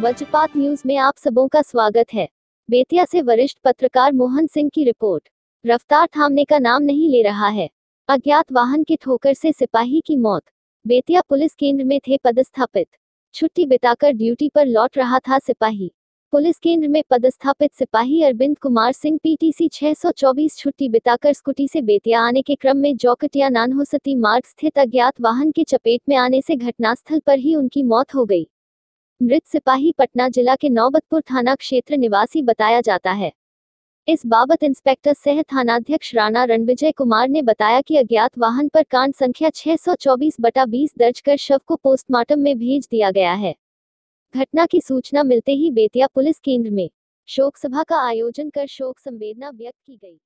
वज्रपात न्यूज़ में आप सबों का स्वागत है। बेतिया से वरिष्ठ पत्रकार मोहन सिंह की रिपोर्ट। रफ्तार थामने का नाम नहीं ले रहा है। अज्ञात वाहन के ठोकर से सिपाही की मौत। बेतिया पुलिस केंद्र में थे पदस्थापित। छुट्टी बिताकर ड्यूटी पर लौट रहा था सिपाही। पुलिस केंद्र में पदस्थापित सिपाही अरविंद कुमार सिंह पीटीसी 624 छुट्टी बिताकर स्कूटी से बेतिया आने के क्रम में जौकटिया नानहोसती मार्ग स्थित अज्ञात वाहन के चपेट में आने से घटनास्थल पर ही उनकी मौत हो गई। मृत सिपाही पटना जिला के नौबतपुर थाना क्षेत्र निवासी बताया जाता है। इस बाबत इंस्पेक्टर सह थानाध्यक्ष राणा रणविजय कुमार ने बताया कि अज्ञात वाहन पर कांड संख्या 624 बटा 20 दर्ज कर शव को पोस्टमार्टम में भेज दिया गया है। घटना की सूचना मिलते ही बेतिया पुलिस केंद्र में शोक सभा का आयोजन कर शोक संवेदना व्यक्त की गई।